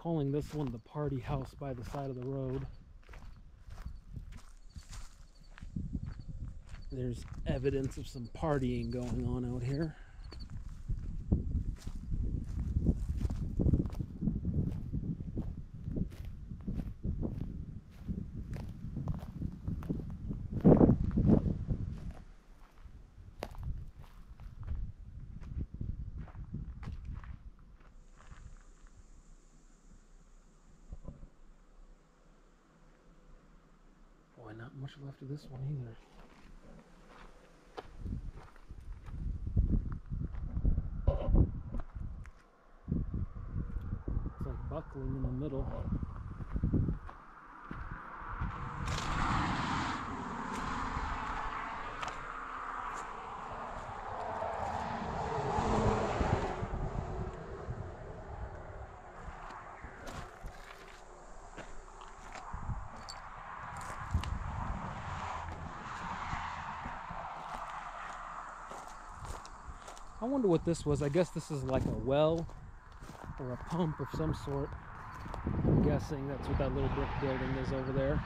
calling this one the party house by the side of the road. There's evidence of some partying going on out here. Not much left of this one either. It's like buckling in the middle. I wonder what this was. I guess this is like a well or a pump of some sort. I'm guessing that's what that little brick building is over there.